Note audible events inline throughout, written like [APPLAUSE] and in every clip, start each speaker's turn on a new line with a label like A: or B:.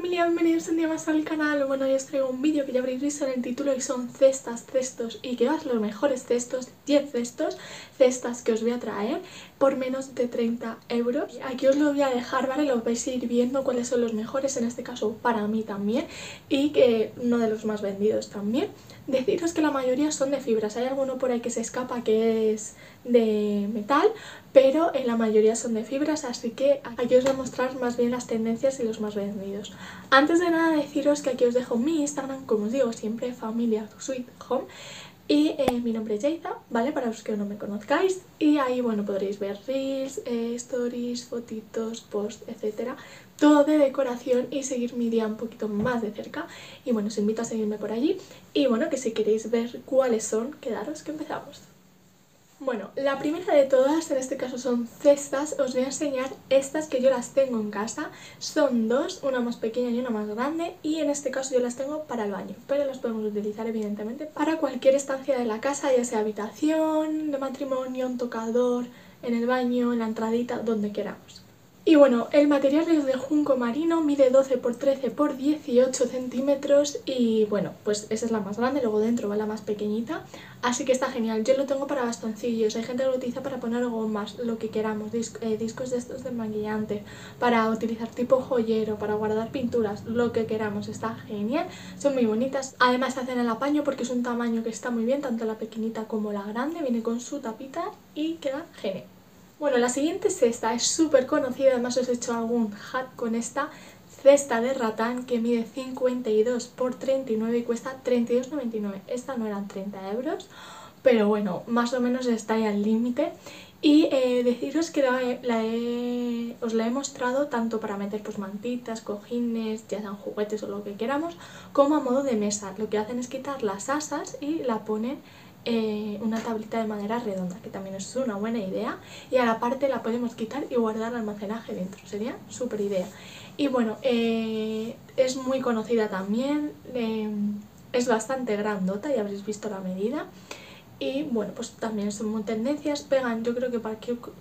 A: familia, bienvenidos un día más al canal. Bueno, hoy os traigo un vídeo que ya habréis visto en el título y son cestas, cestos y que vas los mejores cestos, 10 cestos, cestas que os voy a traer por menos de 30 euros. Aquí os lo voy a dejar, ¿vale? Lo vais a ir viendo cuáles son los mejores, en este caso para mí también y que uno de los más vendidos también. Deciros que la mayoría son de fibras, hay alguno por ahí que se escapa que es de metal, pero en la mayoría son de fibras, así que aquí os voy a mostrar más bien las tendencias y los más vendidos. Antes de nada deciros que aquí os dejo mi Instagram, como os digo siempre, familia sweet home, y eh, mi nombre es Jaiza, ¿vale? Para los que no me conozcáis. Y ahí, bueno, podréis ver reels, eh, stories, fotitos, posts, etcétera. Todo de decoración y seguir mi día un poquito más de cerca. Y bueno, os invito a seguirme por allí. Y bueno, que si queréis ver cuáles son, quedaros que empezamos. Bueno, la primera de todas, en este caso son cestas, os voy a enseñar estas que yo las tengo en casa. Son dos, una más pequeña y una más grande y en este caso yo las tengo para el baño, pero las podemos utilizar evidentemente para cualquier estancia de la casa, ya sea habitación, de matrimonio, un tocador, en el baño, en la entradita, donde queramos. Y bueno, el material es de junco marino, mide 12 x 13 x 18 centímetros y bueno, pues esa es la más grande, luego dentro va la más pequeñita, así que está genial. Yo lo tengo para bastoncillos, hay gente que lo utiliza para poner gomas, lo que queramos, eh, discos de estos de maquillante, para utilizar tipo joyero, para guardar pinturas, lo que queramos, está genial, son muy bonitas. Además hacen el apaño porque es un tamaño que está muy bien, tanto la pequeñita como la grande, viene con su tapita y queda genial. Bueno, la siguiente cesta es súper conocida, además os he hecho algún hat con esta cesta de ratán que mide 52 por 39 y cuesta 32,99. Esta no eran 30 euros, pero bueno, más o menos está ahí al límite. Y eh, deciros que os la he mostrado tanto para meter pues mantitas, cojines, ya sean juguetes o lo que queramos, como a modo de mesa. Lo que hacen es quitar las asas y la ponen eh, una tablita de madera redonda, que también es una buena idea. Y a la parte la podemos quitar y guardar almacenaje dentro, sería súper idea. Y bueno, eh, es muy conocida también, eh, es bastante grandota, ya habréis visto la medida. Y bueno, pues también son muy tendencias, pegan yo creo que para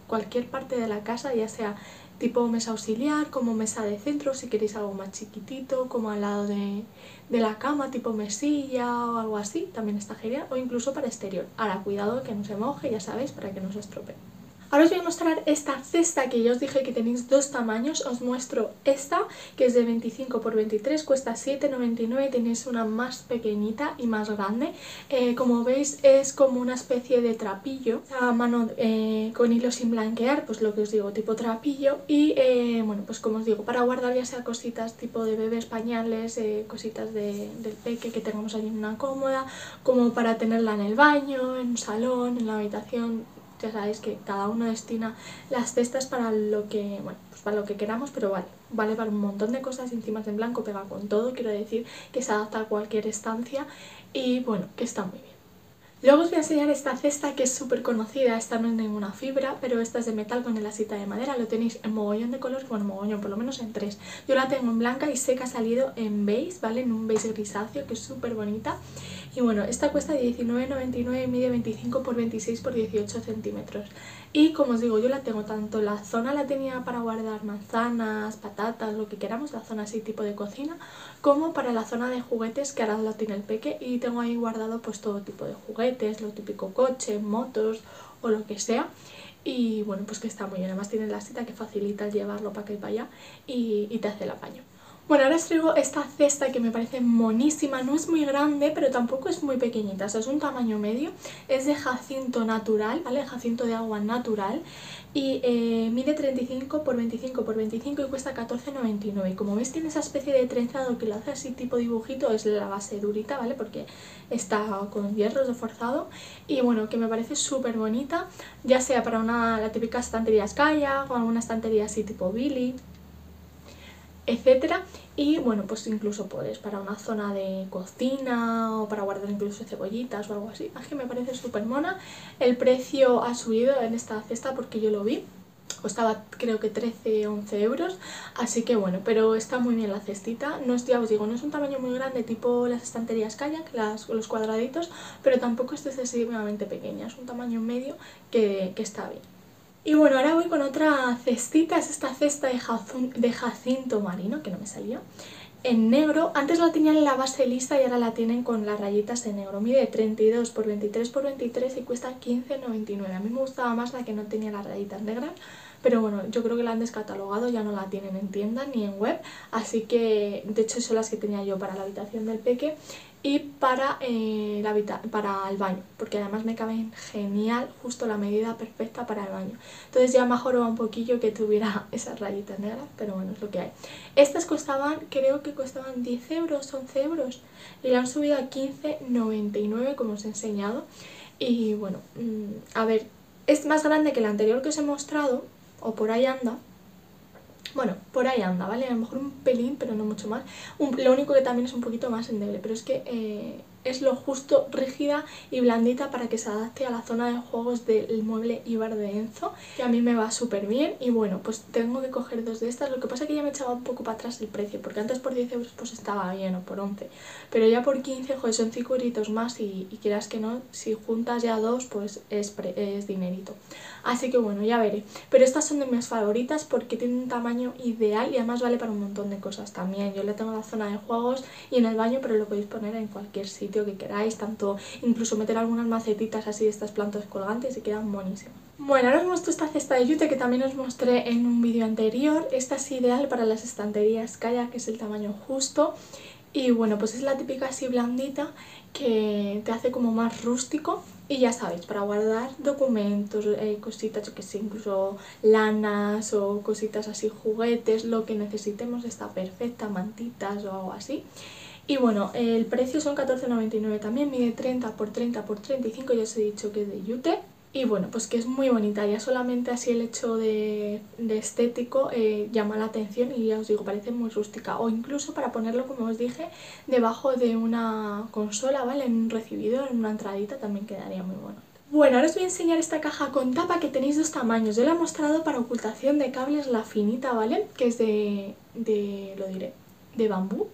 A: cualquier parte de la casa, ya sea tipo mesa auxiliar, como mesa de centro, si queréis algo más chiquitito, como al lado de, de, la cama, tipo mesilla o algo así, también está genial, o incluso para exterior. Ahora, cuidado que no se moje, ya sabéis, para que no se estropee. Ahora os voy a mostrar esta cesta que ya os dije que tenéis dos tamaños. Os muestro esta, que es de 25 por 23, cuesta 7,99. Tenéis una más pequeñita y más grande. Eh, como veis es como una especie de trapillo, a mano eh, con hilo sin blanquear, pues lo que os digo, tipo trapillo. Y eh, bueno, pues como os digo, para guardar ya sea cositas tipo de bebés, pañales, cositas del peque que tengamos ahí en una cómoda, como para tenerla en el baño, en un salón, en la habitación, ya sabéis que cada uno destina las cestas para lo que, bueno, pues para lo que queramos, pero vale, vale para un montón de cosas, encima es en blanco, pega con todo, quiero decir que se adapta a cualquier estancia y bueno, que está muy bien. Luego os voy a enseñar esta cesta que es súper conocida, esta no es ninguna fibra, pero esta es de metal con elasita de madera, lo tenéis en mogollón de colores, bueno, mogollón, por lo menos en tres. Yo la tengo en blanca y sé que ha salido en beige, ¿vale? En un beige grisáceo, que es súper bonita. Y bueno, esta cuesta 19,99 y mide 25 por 26 por 18 centímetros. Y como os digo, yo la tengo tanto, la zona la tenía para guardar manzanas, patatas, lo que queramos, la zona así tipo de cocina, como para la zona de juguetes que ahora la tiene el peque y tengo ahí guardado pues todo tipo de juguetes, lo típico coche, motos o lo que sea. Y bueno, pues que está muy bien, además tiene la cita que facilita el llevarlo para que vaya y, y te hace el apaño. Bueno, ahora os traigo esta cesta que me parece monísima, no es muy grande, pero tampoco es muy pequeñita, o sea, es un tamaño medio, es de jacinto natural, ¿vale? Jacinto de agua natural. Y eh, mide 35 por 25 por 25 y cuesta 14,99 y como veis tiene esa especie de trenzado que lo hace así tipo dibujito, es la base durita, ¿vale? Porque está con hierro reforzado. Y bueno, que me parece súper bonita, ya sea para una, la típica estantería Skya o alguna estantería así tipo Billy etcétera. Y bueno pues incluso puedes para una zona de cocina o para guardar incluso cebollitas o algo así. Es que me parece súper mona. El precio ha subido en esta cesta porque yo lo vi. Costaba creo que 13 11 euros. Así que bueno pero está muy bien la cestita. No es, ya os digo no es un tamaño muy grande tipo las estanterías kayak las, los cuadraditos pero tampoco es excesivamente pequeña. Es un tamaño medio que, que está bien y bueno, ahora voy con otra cestita, es esta cesta de, jacinto marino, que no me salió. en negro. Antes la tenían en la base lista y ahora la tienen con las rayitas de negro. Mide 32 por 23 por 23 y cuesta 15,99. A mí me gustaba más la que no tenía las rayitas negras. Pero bueno, yo creo que la han descatalogado, ya no la tienen en tienda ni en web. Así que, de hecho, son las que tenía yo para la habitación del peque y para, eh, la para el baño, porque además me caben genial, justo la medida perfecta para el baño. Entonces ya mejoró un poquillo que tuviera [LAUGHS] esas rayitas negras, pero bueno, es lo que hay. Estas costaban, creo que costaban 10 euros, 11 euros, y la han subido a 15,99 como os he enseñado. Y bueno, mm, a ver, es más grande que la anterior que os he mostrado, o por ahí anda, bueno, por ahí anda, ¿vale? A lo mejor un pelín, pero no mucho más. lo único que también es un poquito más endeble, pero es que eh, es lo justo rígida y blandita para que se adapte a la zona de juegos del mueble Ibar de Enzo, que a mí me va súper bien y bueno, pues tengo que coger dos de estas, lo que pasa es que ya me echaba un poco para atrás el precio, porque antes por 10 euros pues estaba bien o por 11, pero ya por 15, joder, son 5 euritos más y, quieras que no, si juntas ya dos pues es, es dinerito. Así que bueno, ya veré. Pero estas son de mis favoritas porque tienen un tamaño ideal y además vale para un montón de cosas también. Yo le tengo en la zona de juegos y en el baño, pero lo podéis poner en cualquier sitio que queráis, tanto incluso meter algunas macetitas así de estas plantas colgantes y quedan buenísimas. Bueno, ahora os muestro esta cesta de yute que también os mostré en un vídeo anterior. Esta es ideal para las estanterías Kaya, que es el tamaño justo. Y bueno, pues es la típica así blandita que te hace como más rústico y ya sabéis, para guardar documentos, eh, cositas, yo que sé, incluso lanas o cositas así, juguetes, lo que necesitemos está perfecta, mantitas o algo así. Y bueno, el precio son 14,99 también, mide 30 por 30 por 35, ya os he dicho que es de Yute. Y bueno, pues que es muy bonita, ya solamente así el hecho de, estético eh, llama la atención y ya os digo, parece muy rústica. O incluso para ponerlo, como os dije, debajo de una consola, ¿vale? En un recibidor, en una entradita también quedaría muy bueno. Bueno, ahora os voy a enseñar esta caja con tapa que tenéis dos tamaños. Yo la he mostrado para ocultación de cables, la finita, ¿vale? Que es de, de lo diré, de bambú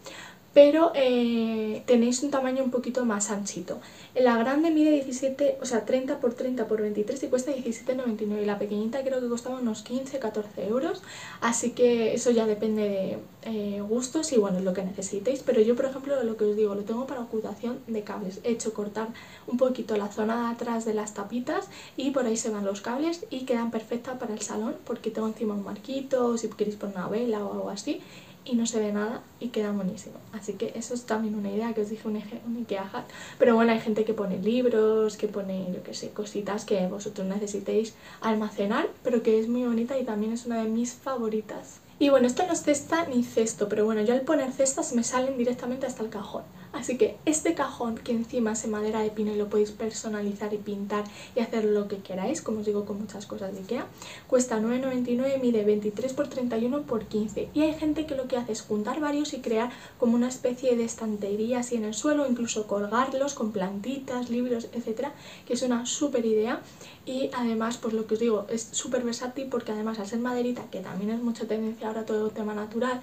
A: pero eh, tenéis un tamaño un poquito más anchito. La grande mide 17, o sea, 30 por 30 por 23 y cuesta 17,99 y la pequeñita creo que costaba unos 15, 14 euros, así que eso ya depende de eh, gustos y bueno, lo que necesitéis, pero yo por ejemplo lo que os digo, lo tengo para ocultación de cables, he hecho cortar un poquito la zona de atrás de las tapitas y por ahí se van los cables y quedan perfectas para el salón porque tengo encima un marquito, si queréis poner una vela o algo así y no se ve nada y queda buenísimo. Así que eso es también una idea que os dije un, un Ikea. Pero bueno, hay gente que pone libros, que pone, yo que sé, cositas que vosotros necesitéis almacenar, pero que es muy bonita y también es una de mis favoritas. Y bueno, esto no es cesta ni cesto, pero bueno, yo al poner cestas me salen directamente hasta el cajón. Así que este cajón que encima es de madera de pino y lo podéis personalizar y pintar y hacer lo que queráis, como os digo con muchas cosas de Ikea, cuesta 9,99 mide 23 x 31 x 15 y hay gente que lo que hace es juntar varios y crear como una especie de estantería así en el suelo, incluso colgarlos con plantitas, libros, etcétera, que es una súper idea. Y además pues lo que os digo es súper versátil porque además al ser maderita, que también es mucha tendencia ahora todo el tema natural,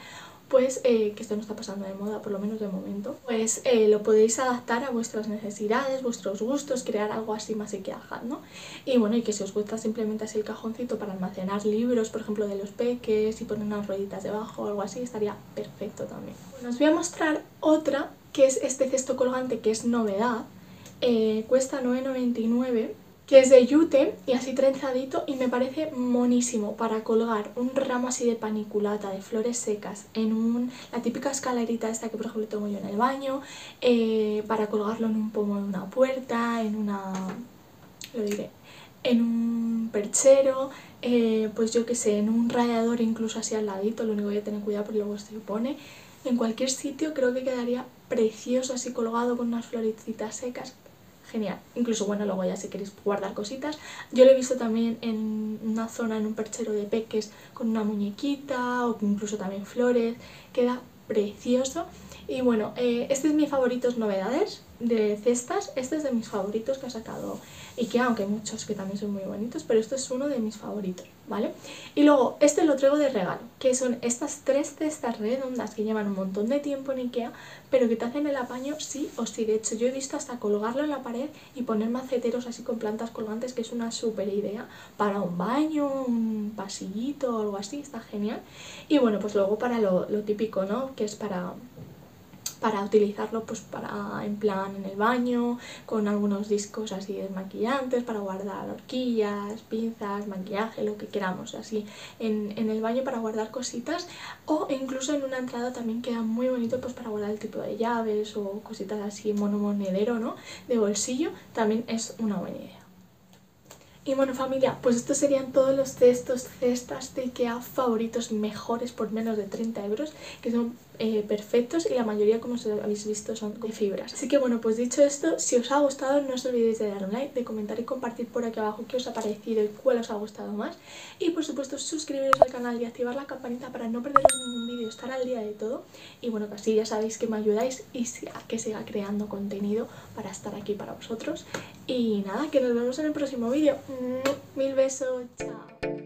A: pues eh, que esto no está pasando de moda, por lo menos de momento, pues eh, lo podéis adaptar a vuestras necesidades, vuestros gustos, crear algo así más equeajado, ¿no? Y bueno, y que si os gusta simplemente así el cajoncito para almacenar libros, por ejemplo, de los peques y poner unas rueditas debajo o algo así, estaría perfecto también. Bueno, os voy a mostrar otra, que es este cesto colgante, que es novedad, eh, cuesta 9,99 que es de yute y así trenzadito y me parece monísimo para colgar un ramo así de paniculata de flores secas en un, la típica escalerita esta que por ejemplo tengo yo en el baño, eh, para colgarlo en un pomo de una puerta, en una, lo diré, en un perchero, eh, pues yo que sé, en un radiador incluso así al ladito, lo único que hay que tener cuidado porque luego se pone. En cualquier sitio creo que quedaría precioso así colgado con unas florecitas secas, genial. Incluso, bueno, luego ya si queréis guardar cositas. Yo lo he visto también en una zona, en un perchero de peques con una muñequita o incluso también flores. Queda precioso Y bueno, eh, este es mi favoritos novedades de cestas. Este es de mis favoritos que ha sacado Ikea, aunque hay muchos que también son muy bonitos, pero este es uno de mis favoritos, ¿vale? Y luego, este lo traigo de regalo, que son estas tres cestas redondas que llevan un montón de tiempo en Ikea, pero que te hacen el apaño sí o sí. De hecho, yo he visto hasta colgarlo en la pared y poner maceteros así con plantas colgantes, que es una súper idea para un baño, un pasillito o algo así, está genial. Y bueno, pues luego para lo, lo típico, ¿no? Que es para para utilizarlo pues para en plan en el baño con algunos discos así desmaquillantes para guardar horquillas, pinzas, maquillaje, lo que queramos así en, en, el baño para guardar cositas o incluso en una entrada también queda muy bonito pues para guardar el tipo de llaves o cositas así monomonedero ¿no? de bolsillo también es una buena idea. Y bueno familia, pues estos serían todos los cestos, cestas de Ikea favoritos mejores por menos de 30 euros, que son eh, perfectos y la mayoría como os habéis visto son de fibras. Así que bueno, pues dicho esto, si os ha gustado no os olvidéis de dar un like, de comentar y compartir por aquí abajo qué os ha parecido y cuál os ha gustado más. Y por supuesto suscribiros al canal y activar la campanita para no perderos ningún vídeo, estar al día de todo. Y bueno, que así ya sabéis que me ayudáis y que siga creando contenido para estar aquí para vosotros. Y nada, que nos vemos en el próximo vídeo. Mil besos, chao.